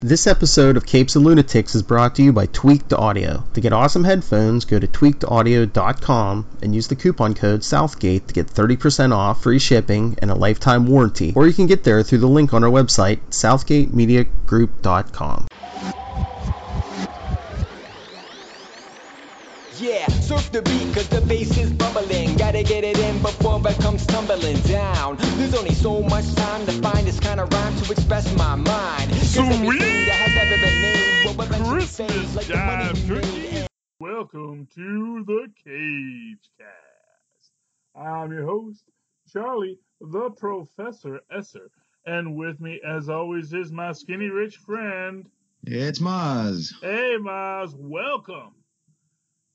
This episode of Capes and Lunatics is brought to you by Tweaked Audio. To get awesome headphones, go to tweakedaudio.com and use the coupon code Southgate to get 30% off, free shipping, and a lifetime warranty. Or you can get there through the link on our website, southgatemediagroup.com. Yeah, surf the beat cause the bass is bubbling. Gotta get it in before it comes tumbling down. There's only so much time to find this kind of rhyme to express my mind. 'Cause everything that has ever been made will eventually fade Christmas like the money time you turkey. made. Welcome to the Cage Cast. I'm your host, Charlie, the Professor Esser, and with me, as always, is my skinny rich friend. It's Mozz. Hey, Miles, welcome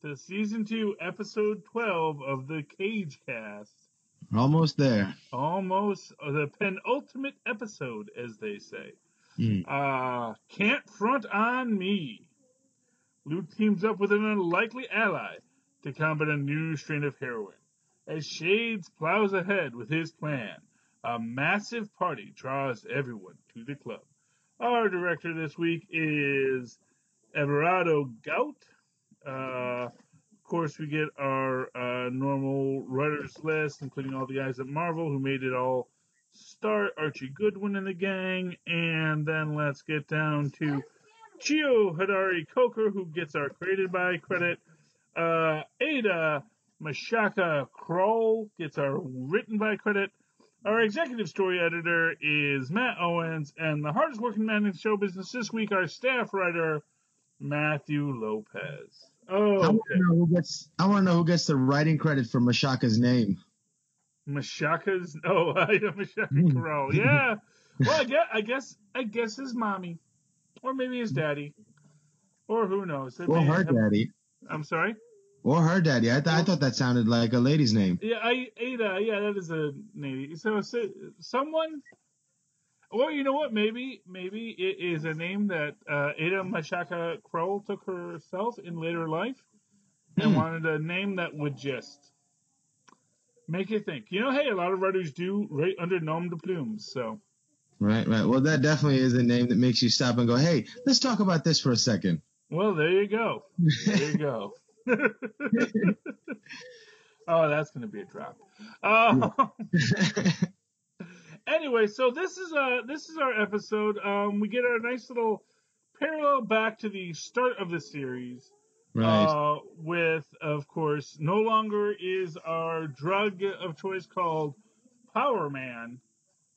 to season two, episode twelve of the Cage Cast. Almost there. Almost uh, the penultimate episode, as they say. Hmm. Uh, can't front on me. Luke teams up with an unlikely ally to combat a new strain of heroin. As Shades plows ahead with his plan, a massive party draws everyone to the club. Our director this week is Everardo Gout. Uh, course, we get our uh, normal writers list, including all the guys at Marvel who made it all start. Archie Goodwin and the gang, and then let's get down to Cheo Hodari Coker, who gets our created by credit. Uh, Ada Mashaka Croal gets our written by credit. Our executive story editor is Matt Owens, and the hardest working man in show business this week, our staff writer, Matthew Lopez. I Oh, want okay. to know who gets. I want to know who gets the writing credit for Mashaka's name. Mashaka's oh Ida Mashaka hmm. Corral. Yeah. Well I guess I guess I guess his mommy. Or maybe his daddy. Or who knows. They Or may her have- daddy. I'm sorry? Or her daddy. I, th- I thought that sounded like a lady's name. Yeah, I Ada, yeah, that is a name. So, so someone or you know what, maybe maybe it is a name that uh, Ada Mashaka Croal took herself in later life and Hmm. wanted a name that would just make you think. You know, hey, a lot of writers do right under nom de plumes, so Right, right. Well, that definitely is a name that makes you stop and go, hey, let's talk about this for a second. Well, there you go. There you go. oh, that's going to be a drop. Uh, anyway, so this is uh this is our episode. Um, we get our nice little parallel back to the start of the series. right. Uh, with of course, no longer is our drug of choice called Power Man.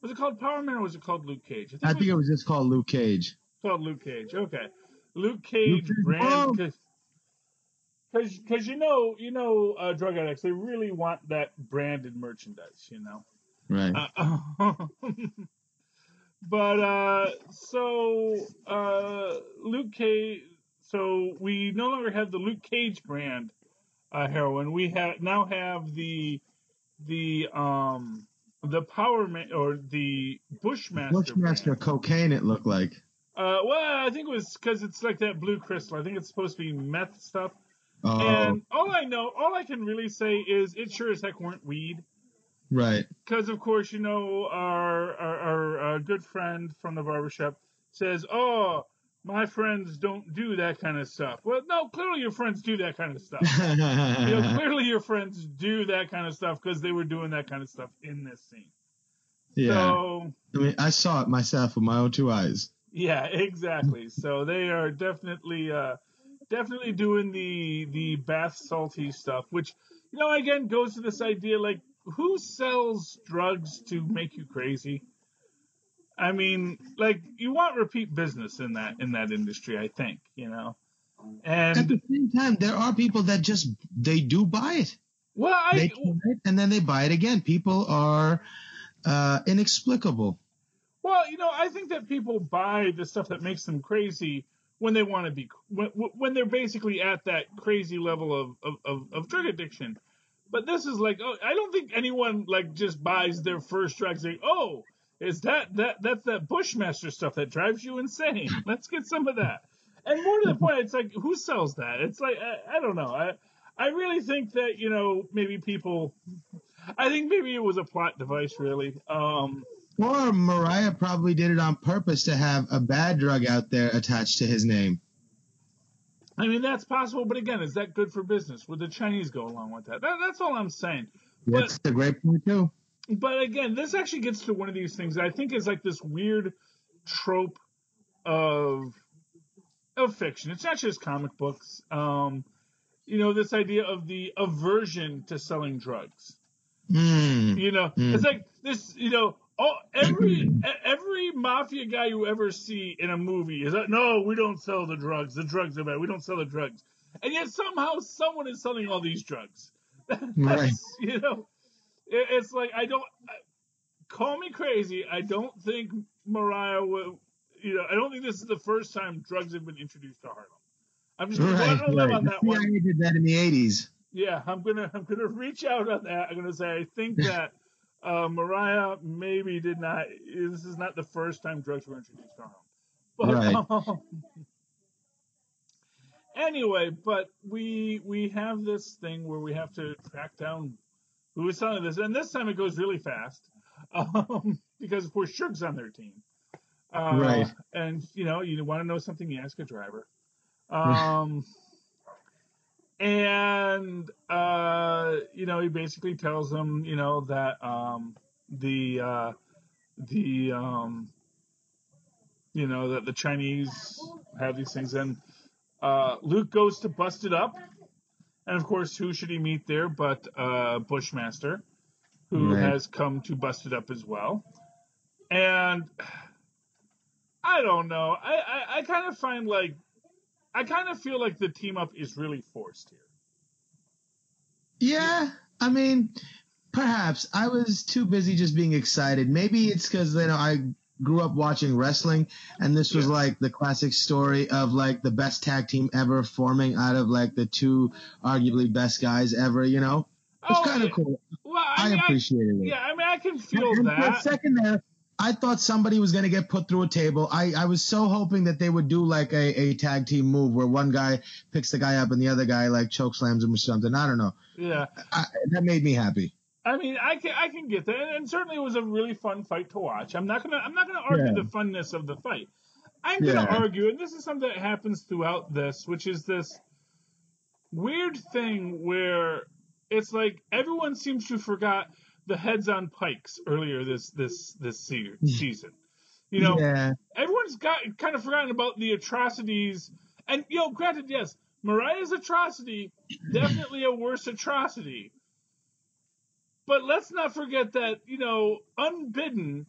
Was it called Power Man or was it called Luke Cage? I think it was just called Luke Cage. called Luke Cage. Okay, Luke Cage Luke brand because because you know you know uh, drug addicts they really want that branded merchandise. You know. Right. Uh, but uh, so uh, Luke Cage. So we no longer have the Luke Cage brand uh, heroin. We have now have the the um the Power Man or the Bushmaster. Bushmaster brand. cocaine, it looked like. Uh, well, I think it was because it's like that blue crystal. I think it's supposed to be meth stuff. Oh, And all I know, all I can really say is it sure as heck weren't weed. Right. Because of course, you know, our our, our uh, good friend from the barbershop says, "Oh, my friends don't do that kind of stuff." Well, no, clearly your friends do that kind of stuff. you know, clearly your friends do that kind of stuff because they were doing that kind of stuff in this scene. yeah. So I mean, I saw it myself with my own two eyes. Yeah, exactly. So they are definitely uh definitely doing the the bath salty stuff, which you know again goes to this idea like who sells drugs to make you crazy? I mean, like you want repeat business in that in that industry, I think, you know. And At the same time, there are people that just they do buy it. well, I They it and then they buy it again. People are uh, inexplicable. Well, you know, I think that people buy the stuff that makes them crazy when they want to be when, when they're basically at that crazy level of, of, of, of drug addiction. But this is like, oh, I don't think anyone like just buys their first drug saying, "Oh, is that that that's that Bushmaster stuff that drives you insane? Let's get some of that." And more to the point, it's like, who sells that? It's like, I, I don't know. I I really think that you know maybe people. I think maybe it was a plot device, really. Um, Or Mariah probably did it on purpose to have a bad drug out there attached to his name. I mean, that's possible, but again, is that good for business? Would the Chinese go along with that? that that's all I'm saying. That's a great point too. But again, this actually gets to one of these things that I think is like this weird trope of of fiction. It's not just comic books. Um, you know, this idea of the aversion to selling drugs. Mm. You know, Mm. it's like this. You know, all every every mafia guy you ever see in a movie is like, no, we don't sell the drugs. The drugs are bad. We don't sell the drugs. And yet somehow someone is selling all these drugs. Right. You know, it, it's like I don't I, call me crazy. I don't think Mariah will. You know, I don't think this is the first time drugs have been introduced to Harlem. I'm just Right, go out on a limb right. on The that one. CIA did that in the 80s. Yeah, I'm gonna I'm gonna reach out on that. I'm gonna say I think that uh, Mariah maybe did not. This is not the first time drugs were introduced to Harlem. But Right. um, anyway, but we we have this thing where we have to track down who is selling this, and this time it goes really fast um, because of course Suge's on their team. Uh, Right. And you know, you want to know something, you ask a driver. Um, and uh, you know, he basically tells them, you know, that um, the uh, the um, you know that the Chinese have these things, and uh, Luke goes to bust it up, and of course, who should he meet there but uh, Bushmaster, who Right. has come to bust it up as well, and I don't know, I I, I kind of find like. I kind of feel like the team up is really forced here. Yeah, I mean, perhaps I was too busy just being excited. Maybe it's because you know I grew up watching wrestling, and this was Yeah. like the classic story of like the best tag team ever forming out of like the two arguably best guys ever. You know, it's Oh, kind of cool. Well, I, I, mean, I- appreciated it. yeah, I mean, I can feel and for that. second there, I thought somebody was going to get put through a table. I, I was so hoping that they would do like a, a tag team move where one guy picks the guy up and the other guy like choke slams him or something. I don't know. Yeah, I, that made me happy. I mean, I can I can get that, and, and certainly it was a really fun fight to watch. I'm not gonna I'm not gonna argue Yeah. the funness of the fight. I'm gonna argue, and this is something that happens throughout this, which is this weird thing where it's like everyone seems to forgot the heads on pikes earlier this this this season. You know, yeah. everyone's got kind of forgotten about the atrocities. And you know, granted, yes, Mariah's atrocity definitely a worse atrocity. But let's not forget that you know, unbidden.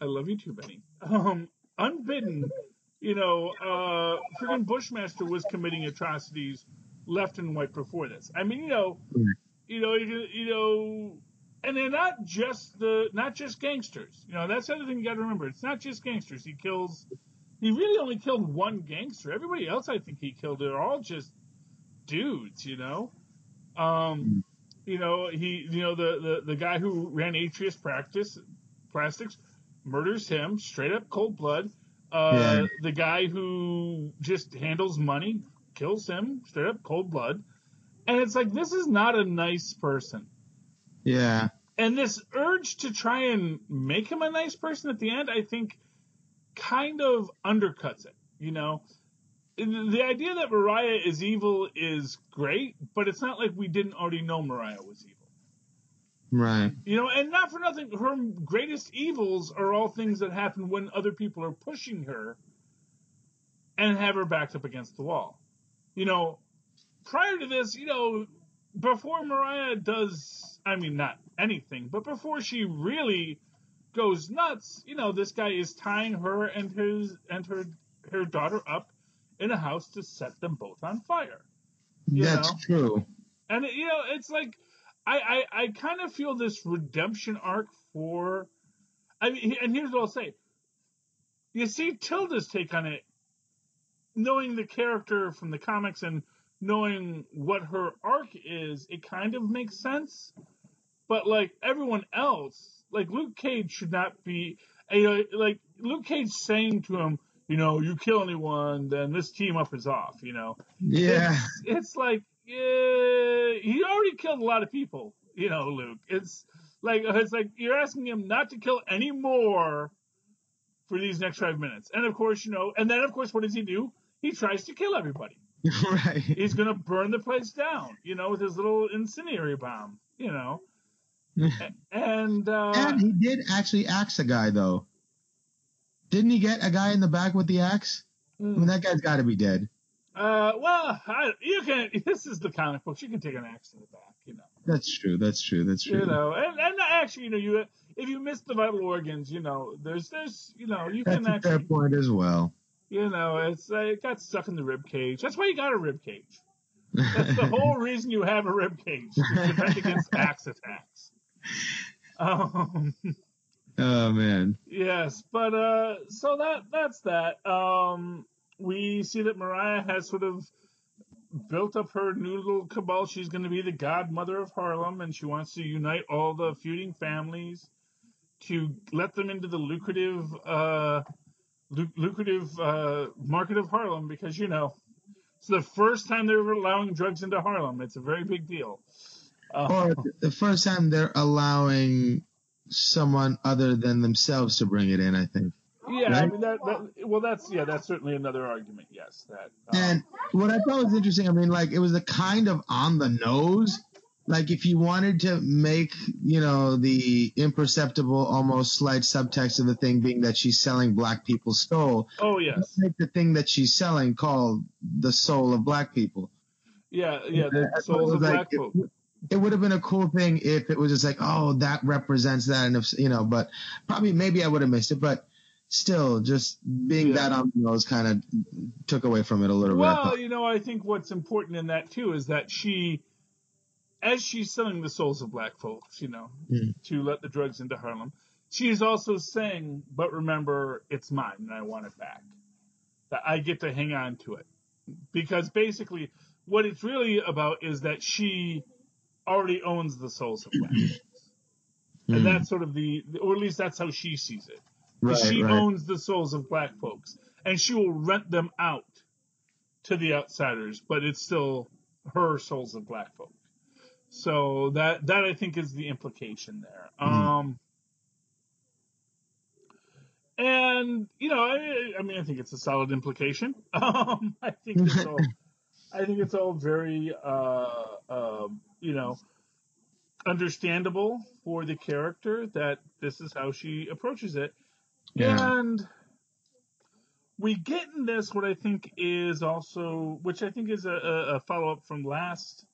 I love you too, Benny. Um, unbidden, you know, uh, freaking Bushmaster was committing atrocities left and right before this. I mean, you know, you know, you, you know, and they're not just the not just gangsters. You know, that's the other thing you got to remember. It's not just gangsters. He kills. He really only killed one gangster. Everybody else, I think he killed. They're all just dudes. You know. Um, you know he. You know the the the guy who ran Atrius Practice Plastics murders him straight up cold blood. Uh, Yeah. the guy who just handles money kills him straight up cold blood. And it's like this is not a nice person. Yeah. And this urge to try and make him a nice person at the end, I think, kind of undercuts it. You know, the idea that Mariah is evil is great, but it's not like we didn't already know Mariah was evil. Right. You know, and not for nothing, her greatest evils are all things that happen when other people are pushing her and have her backed up against the wall. You know, prior to this, you know, before Mariah does, I mean, not anything, but before she really goes nuts, you know, this guy is tying her and his and her her daughter up in a house to set them both on fire. That's know? true. And you know, it's like I I, I kind of feel this redemption arc for. I mean, and here's what I'll say. You see Tilda's take on it, knowing the character from the comics and knowing what her arc is, it kind of makes sense. But like everyone else, like Luke Cage should not be. You know, like Luke Cage saying to him, you know, you kill anyone, then this team up is off. You know, Yeah. it's, it's like yeah, he already killed a lot of people, you know, Luke. It's Like it's like you're asking him not to kill any more for these next five minutes. And of course, you know, and then of course, what does he do? He tries to kill everybody. right. He's gonna burn the place down, you know, with his little incendiary bomb, you know. And uh, and he did actually axe a guy though. Didn't he get a guy in the back with the axe? I mean, that guy's got to be dead. uh, well, I, you can. This is the comic books. You can take an axe to the back, you know. That's true. That's true. That's true. You know, and, and actually, you know, you if you miss the vital organs, you know, there's there's you know, you That's can a fair point as well. You know, it's uh, it got stuck in the rib cage. That's why you got a rib cage. That's the whole reason you have a rib cage to defend against axe attacks. Um, oh man. yes, but uh, so that that's that. Um, we see that Mariah has sort of built up her new little cabal. She's going to be the godmother of Harlem, and she wants to unite all the feuding families to let them into the lucrative, uh, lucrative uh, market of Harlem because you know it's the first time they're allowing drugs into Harlem. It's a very big deal. Uh, Or the first time they're allowing someone other than themselves to bring it in, I think. yeah, I mean that, that. Well, that's yeah, that's certainly another argument. Yes, that. uh, And what I thought was interesting, I mean, like it was a kind of on the nose. Like if you wanted to make, you know, the imperceptible, almost slight subtext of the thing being that she's selling black people's soul, oh yes, make the thing that she's selling called the soul of black people. yeah, yeah. The I it of like- black folk. It, it would have been a cool thing if it was just like, oh, that represents that, and if you know, but probably maybe I would have missed it, but still, just being Yeah. that on the nose kind of took away from it a little bit. Well, you know, I think what's important in that too is that she, as she's selling the souls of black folks, you know, Mm. to let the drugs into Harlem, she's also saying, but remember, it's mine and I want it back. That I get to hang on to it. Because basically, what it's really about is that she already owns the souls of black folks. And Mm. that's sort of the, or at least that's how she sees it. right, she right. owns the souls of black folks, and she will rent them out to the outsiders, but it's still her souls of black folk. So that that I think is the implication there. Mhm. Um, and you know, I, I mean, I think it's a solid implication. Um, I think it's all, I think it's all very, uh, um, you know, understandable for the character that this is how she approaches it. Yeah. And we get in this what I think is also, which I think is a, a, a follow up from last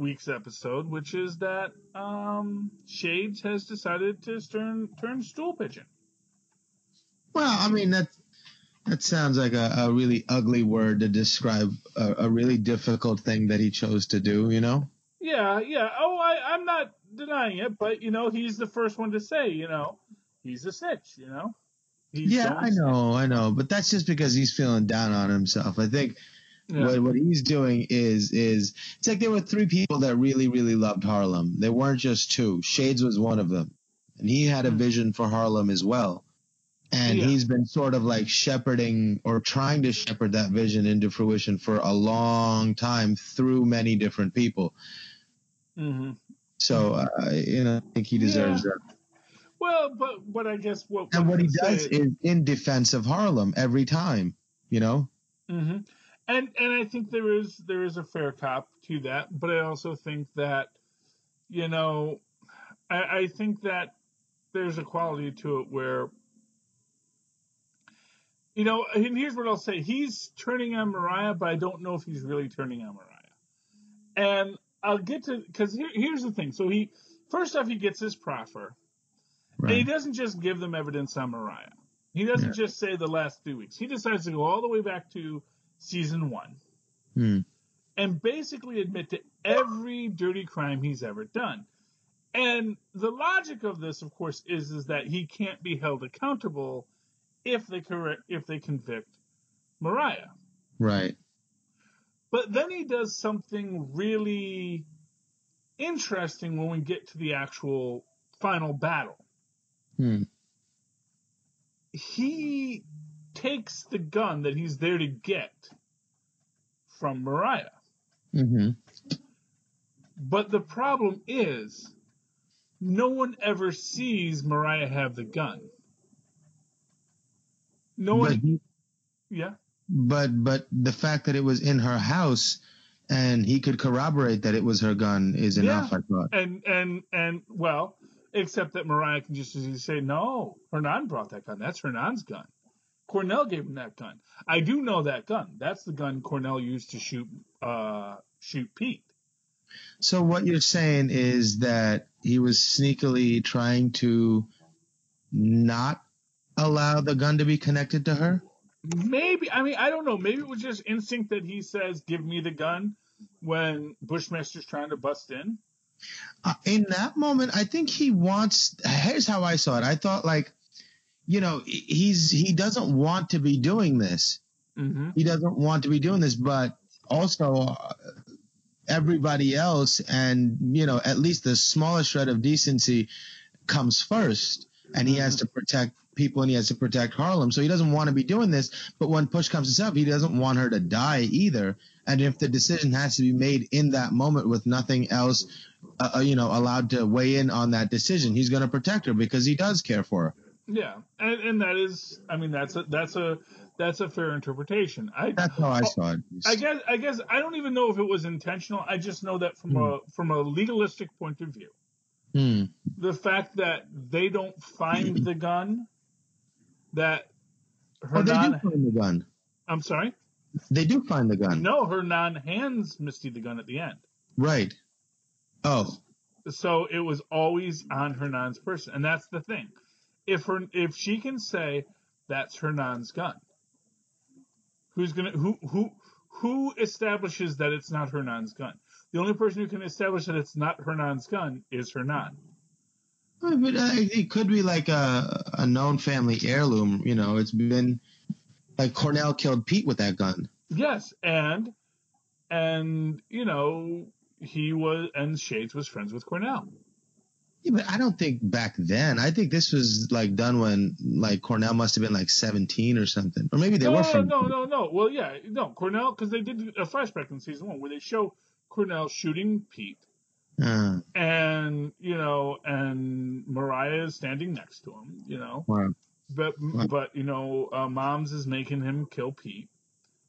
week's episode, which is that um, Shades has decided to turn turn stool pigeon. Well, I mean that that sounds like a, a really ugly word to describe a, a really difficult thing that he chose to do. You know. Yeah, yeah. Oh, I, I'm not denying it, but you know, he's the first one to say, you know, he's a snitch. You know. He's yeah, I know, I know, but that's just because he's feeling down on himself. I think Yeah. what what he's doing is is it's like there were three people that really really loved Harlem. There weren't just two. Shades was one of them, and he had a Hmm. vision for Harlem as well. And Yeah. he's been sort of like shepherding or trying to shepherd that vision into fruition for a long time through many different people. hmm So uh, you know, I think he deserves that. Well, but but I guess what And one what he does is in defense of Harlem every time. You know. hmm And and I think there is there is a fair cop to that, but I also think that you know I, I think that there's a quality to it where you know and here's what I'll say he's turning on Mariah, but I don't know if he's really turning on Mariah. And I'll get to because here, here's the thing. So he first off he gets his proffer, and he doesn't just give them evidence on Mariah. He doesn't Yeah. just say the last three weeks. He decides to go all the way back to season one Hmm. and basically admit to every dirty crime he's ever done. And the logic of this, of course, is is that he can't be held accountable if they correct if they convict Mariah. Right. But then he does something really interesting when we get to the actual final battle. Hmm. He takes the gun that he's there to get from Mariah. Mm-hmm. But the problem is no one ever sees Mariah have the gun. No But, one, he, yeah. but but the fact that it was in her house and he could corroborate that it was her gun is enough. Yeah. I thought. And and and well, except that Mariah can just as easily say, "No, Hernan brought that gun. That's Hernan's gun. Cornell gave him that gun. I do know that gun. That's the gun Cornell used to shoot uh shoot Pete. So what you're saying is that he was sneakily trying to not allow the gun to be connected to her. Maybe I mean I don't know. Maybe it was just instinct that he says, "Give me the gun." When Bushmaster's trying to bust in, Uh, in that moment, I think he wants. Here's how I saw it. I thought like, you know, he's he doesn't want to be doing this. mm-hmm. He doesn't want to be doing this, but also uh, everybody else, and you know, at least the smallest shred of decency comes first, and he has to protect people and he has to protect Harlem. So he doesn't want to be doing this. But when push comes to shove, he doesn't want her to die either. And if the decision has to be made in that moment with nothing else, uh, uh, you know, allowed to weigh in on that decision, he's going to protect her because he does care for her. Yeah, and and that is, I mean, that's a that's a that's a fair interpretation. I That's how I saw it. I guess I guess I don't even know if it was intentional. I just know that from a from a legalistic point of view, Hmm. the fact that they don't find the gun that Oh, they do Hernan find the gun. I'm sorry. They do find the gun. No, Hernan hands Misty the gun at the end. Right. Oh. So it was always on Hernan's person, and that's the thing. If her if she can say that's Hernan's gun, who's gonna who who who establishes that it's not Hernan's gun? The only person who can establish that it's not Hernan's gun is Hernan. Well, But it could be like a, a known family heirloom. You know, it's been like Cornell killed Pete with that gun. Yes, and and you know he was and Shades was friends with Cornell. Yeah, but I don't think back then. I think this was like done when like Cornell must have been like 17 or something, or maybe they no, were from. no, no, no. Well, yeah, no, Cornell because they did a flashback in season one where they show Cornell shooting Pete, Uh, and you know, and Mariah is standing next to him, you know, wow. but Wow. but you know, uh, Mom's is making him kill Pete,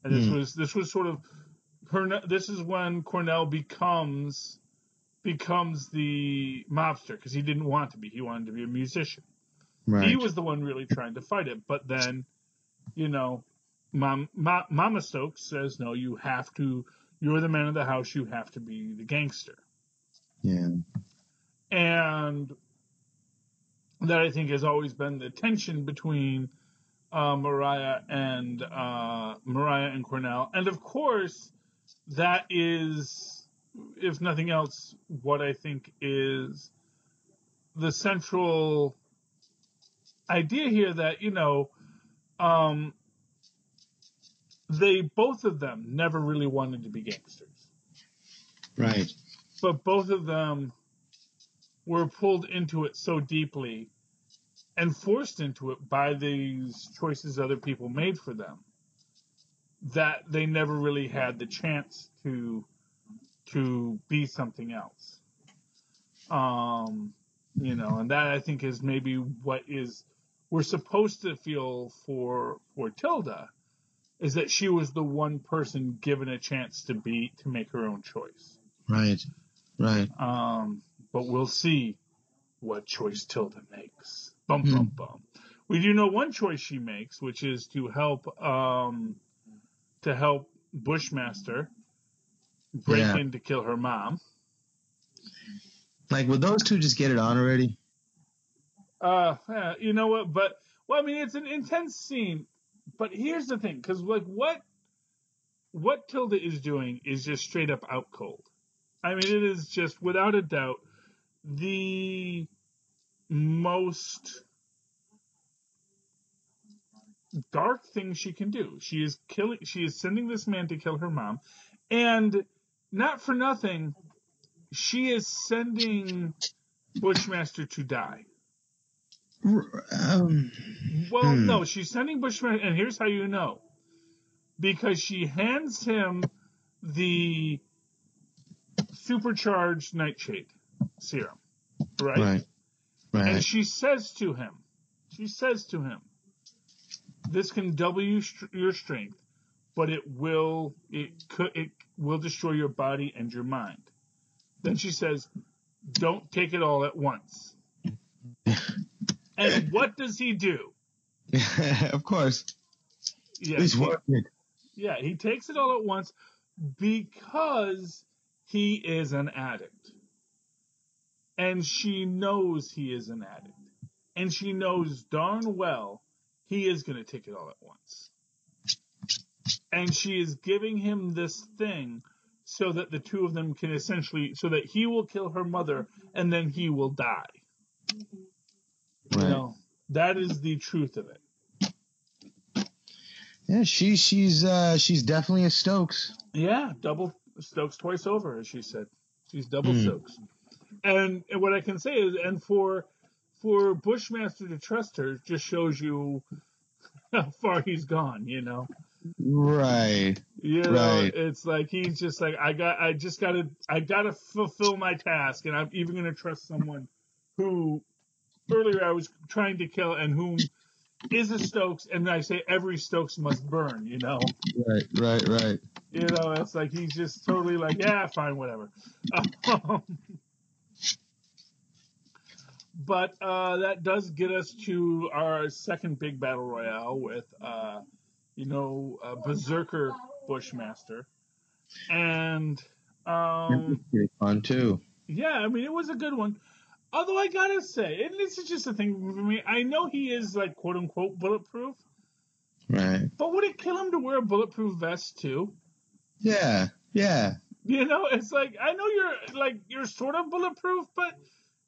and this Hmm. was this was sort of. This is when Cornell becomes becomes the mobster because he didn't want to be. He wanted to be a musician. Right. He was the one really trying to fight it, but then, you know, Mom, Ma, Mama Stokes says, no, you have to, you're the man of the house, you have to be the gangster. yeah. And that I think has always been the tension between uh, Mariah and uh, Mariah and Cornell. And of course, that is, if nothing else, what I think is the central idea here that, you know, um, they, both of them, never really wanted to be gangsters. Right. But both of them were pulled into it so deeply and forced into it by these choices other people made for them that they never really had the chance to to be something else. Um, you know, and that I think is maybe what is we're supposed to feel for for Tilda is that she was the one person given a chance to be to make her own choice. Right. Right. Um, but we'll see what choice Tilda makes. Bum Hmm. bum bum. We do know one choice she makes, which is to help um, to help Bushmaster break Yeah. in to kill her mom. Like, would those two just get it on already? Uh, yeah, you know what? But well, I mean, it's an intense scene. But here's the thing, because like what what Tilda is doing is just straight up out cold. I mean, it is just without a doubt the most dark thing she can do. She is killing. She is sending this man to kill her mom, and not for nothing, she is sending Bushmaster to die. Um, Well, Hmm. no, she's sending Bushmaster, and here's how you know. Because she hands him the supercharged nightshade serum, right? Right. Right. And she says to him, she says to him, this can double you your strength, but it will it could it will destroy your body and your mind. Then she says, don't take it all at once. and what does he do? of course. Yeah, He's working. yeah, he takes it all at once because he is an addict. And she knows he is an addict. And she knows darn well he is going to take it all at once. And she is giving him this thing so that the two of them can essentially, so that he will kill her mother and then he will die. You know, that is the truth of it. Yeah, she she's uh she's definitely a Stokes. Yeah, double Stokes twice over, as she said. She's double Hmm. Stokes. And, and what I can say is, and for for Bushmaster to trust her just shows you how far he's gone. You know, Right. you know, Right. it's like he's just like I got, I just gotta, I gotta fulfill my task, and I'm even gonna trust someone who earlier I was trying to kill and whom is a Stokes, and I say every Stokes must burn. You know. Right. Right. Right. You know, it's like he's just totally like, yeah, fine, whatever. Um, but uh, that does get us to our second big battle royale with, uh, you know, uh, Berserker Bushmaster, and um, Pretty fun too. yeah, I mean, it was a good one. Although I gotta say, and this is just a thing for me. I know he is like quote unquote bulletproof, Right. but would it kill him to wear a bulletproof vest too? Yeah. Yeah. You know, it's like I know you're like you're sort of bulletproof, but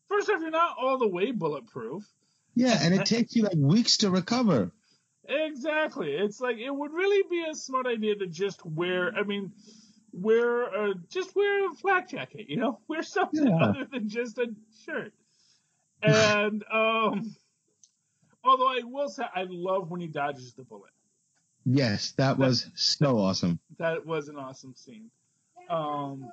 first off, you're not all the way bulletproof. Yeah. And it takes you like weeks to recover. Exactly. It's like it would really be a smart idea to just wear. I mean, wear a, just wear a flak jacket. You know, wear something Yeah. other than just a shirt. And um, although I will say, I love when he dodges the bullet. Yes, that was so awesome. That was an awesome scene. Um,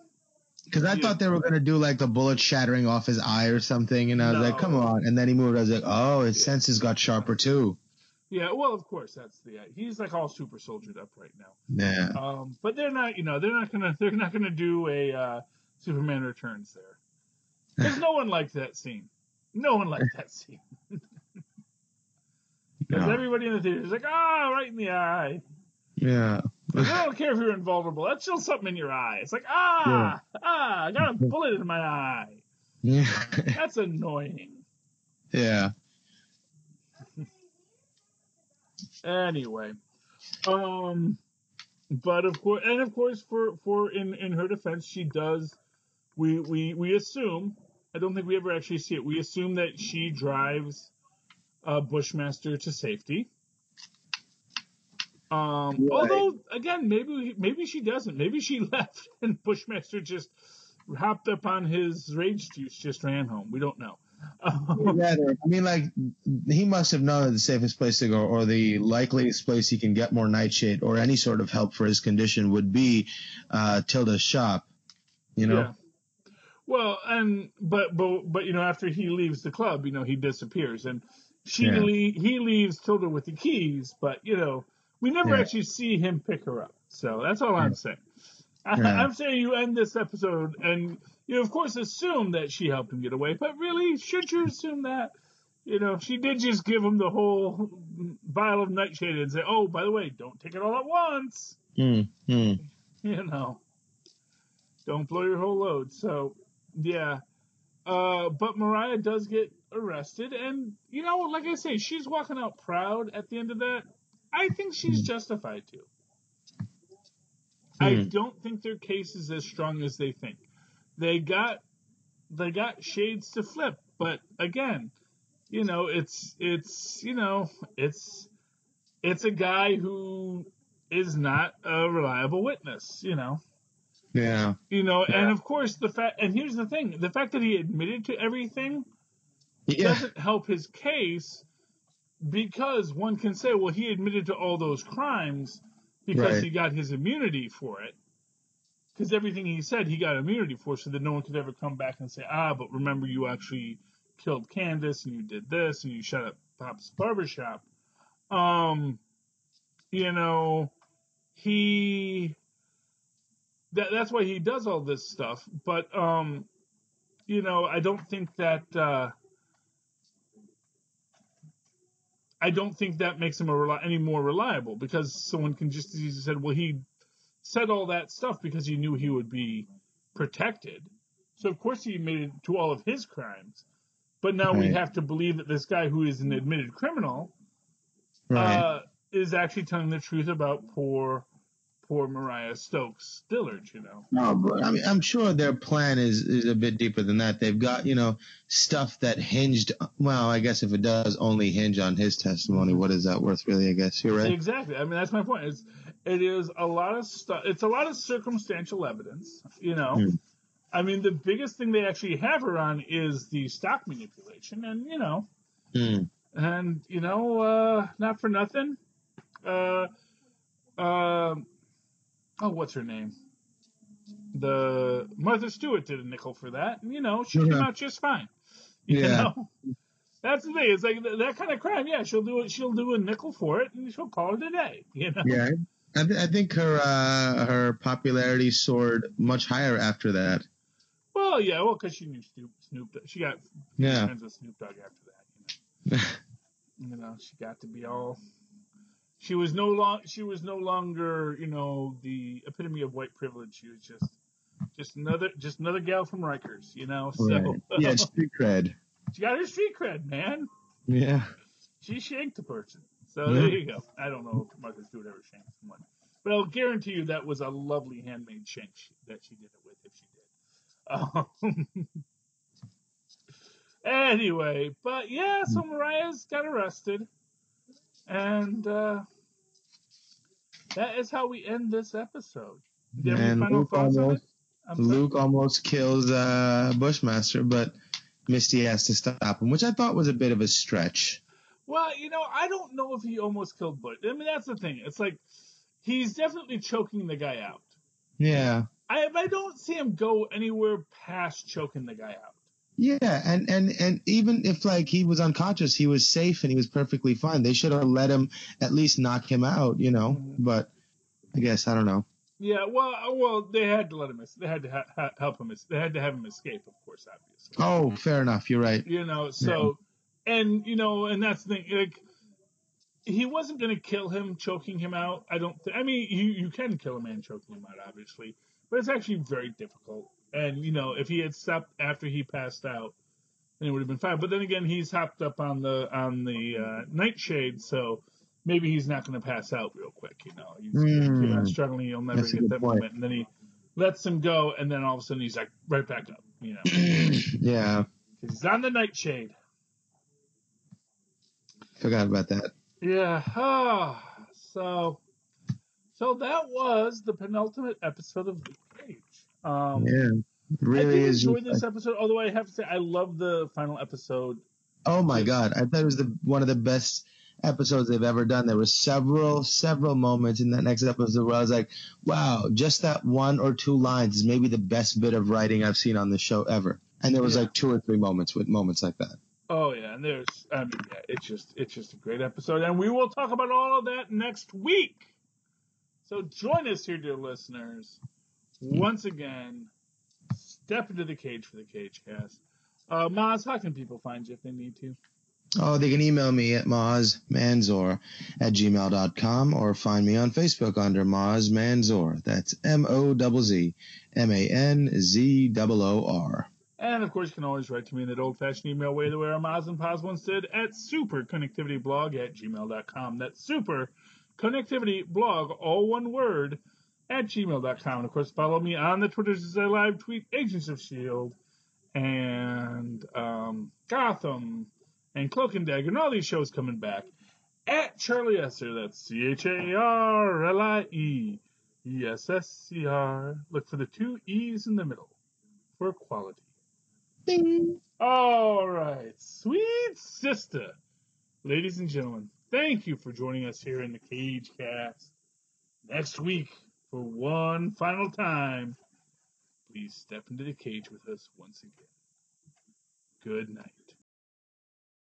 Because I Yeah. thought they were gonna do like the bullet shattering off his eye or something, and I was like, "Come on!" And then he moved. I was like, "Oh, his senses got sharper too." Yeah, well, of course, that's the he's like all super soldiered up right now. Yeah. Um, but they're not, you know, they're not gonna, they're not gonna do a uh, Superman Returns there. Because no one liked that scene. No one liked that scene. Because No. everybody in the theater is like, ah, right in the eye. Yeah. I don't care if you're invulnerable. That's still something in your eye. It's like, ah, ah, I got a bullet in my eye. Yeah. That's annoying. yeah. Anyway, um, but of course, and of course, for for in in her defense, she does. We we we assume. I don't think we ever actually see it. We assume that she drives uh, Bushmaster to safety. Um, Right. although again, maybe maybe she doesn't. Maybe she left and Bushmaster just hopped up on his rage juice, just ran home. We don't know. Yeah, I mean, like he must have known the safest place to go, or the likeliest place he can get more nightshade, or any sort of help for his condition would be uh, Tilda's shop. You know. Yeah. Well, and but but but you know, after he leaves the club, you know, he disappears, and she Yeah. le- he leaves Tilda with the keys, but you know, we never Yeah. actually see him pick her up. So that's all I'm saying. I, I'm saying you end this episode, and you of course assume that she helped him get away, but really, should you assume that? You know, she did just give him the whole vial of nightshade and say, "Oh, by the way, don't take it all at once." Hmm. Hmm. you know, don't blow your whole load. So, yeah. Uh, but Mariah does get arrested, and you know, like I say, she's walking out proud at the end of that. I think she's justified to. I Hmm. don't think their case is as strong as they think. They got they got shades to flip, but again, you know, it's it's you know, it's it's a guy who is not a reliable witness, you know. Yeah. You know, and of course the fact and here's the thing, the fact that he admitted to everything Yeah. doesn't help his case because one can say, well, he admitted to all those crimes because Right. he got his immunity for it. Because everything he said, he got immunity for, so that no one could ever come back and say, ah, but remember, you actually killed Candace and you did this and you shut up Pop's barbershop. Um, you know, he that that's why he does all this stuff. But um, you know, I don't think that uh, I don't think that makes him a reli- any more reliable because someone can just as easily said, well, he said all that stuff because he knew he would be protected. So of course he made it to all of his crimes. But now we have to believe that this guy who is an admitted criminal Right. uh, is actually telling the truth about poor, poor Mariah Stokes Dillard. You know. No, but I mean, I'm sure their plan is is a bit deeper than that. They've got you know stuff that hinged. Well, I guess if it does only hinge on his testimony, what is that worth, really? I guess you're right. Exactly. I mean, that's my point. It's it is a lot of stuff. It's a lot of circumstantial evidence. You know. Hmm. I mean, the biggest thing they actually have her on is the stock manipulation, and you know, Hmm. and you know, uh, not for nothing. Uh, um, oh, what's her name? The Martha Stewart did a nickel for that, and you know, she came Yeah. out just fine. You Yeah. know? That's the thing. It's like that kind of crime. Yeah, she'll do it. She'll do a nickel for it, and she'll call it a day. You know. Yeah, I, th- I think her uh, her popularity soared much higher after that. Well, yeah. Well, because she knew Snoop. Snoop. She got Yeah. friends with Snoop Dogg after that. You know. you know, she got to be all. She was no long. She was no longer, you know, the epitome of white privilege. She was just, just another, just another gal from Rikers. You know, so Right. Yeah, street cred. she got her street cred, man. Yeah. She shanked a person. So Yeah. there you go. I don't know if Martha Stewart ever shanked someone, but I'll guarantee you that was a lovely handmade shank that she did it with, if she did. Um, anyway, but yeah, so Mariah's got arrested, and uh, that is how we end this episode. Do you have any And final Luke thoughts on it? almost, sorry. Luke almost kills uh, Bushmaster, but Misty has to stop him, which I thought was a bit of a stretch. Well, you know, I don't know if he almost killed Butch. I mean, that's the thing. It's like he's definitely choking the guy out. Yeah. I I don't see him go anywhere past choking the guy out. Yeah, and, and and even if like he was unconscious, he was safe and he was perfectly fine. They should have let him at least knock him out, you know. Mhm. But I guess I don't know. Yeah, well, uh, well, they had to let him. They had to ha- help him. They had to have him escape, of course, obviously. Oh, fair enough. You're right. You know, so, and you know, and that's the thing. Like, he wasn't going to kill him, choking him out. I don't. Th- I mean, you you can kill a man choking him out, obviously, but it's actually very difficult. And you know, if he had stopped after he passed out, then it would have been fine. But then again, he's hopped up on the on the uh, nightshade, so maybe he's not going to pass out real quick. You know, he's Hmm. if you're not struggling, you'll never That's get that point. moment. And then he lets him go, and then all of a sudden he's like right back up. You know, yeah, he's on the nightshade. Forgot about that. Yeah. Ah, so, so that was the penultimate episode of Luke Cage. Um, Yeah, it I really did is. enjoy this episode, although I have to say I love the final episode. Oh my god, I thought it was the one of the best episodes they've ever done. There were several, several moments in that next episode where I was like, "Wow, just that one or two lines is maybe the best bit of writing I've seen on the show ever." And there was Yeah. like two or three moments with moments like that. Oh yeah, and there's, I mean, yeah, it's just, it's just a great episode, and we will talk about all of that next week. So join us here, dear listeners. Once again, step into the cage for the Cage Cast. Uh, Mozz, how can people find you if they need to? Oh, they can email me at mozzmanzoor at gmail.com or find me on Facebook under Mozz Manzoor. That's M O Z Z M A N Z O O R. And of course, you can always write to me in that old fashioned email way the way our Maz and Paz once did at superconnectivityblog at gmail.com. That's super connectivity blog, all one word, at gmail.com. And of course, follow me on the Twitters as I live tweet Agents of S.H.I.E.L.D. and um, Gotham and Cloak and Dagger and all these shows coming back at Charlie Esser. That's C H A R L I E E S S C R. Look for the two E's in the middle for quality. All right, sweet sister. Ladies and gentlemen, thank you for joining us here in the Cage Cast. Next week, for one final time, please step into the cage with us once again. Good night.